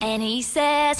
And he says,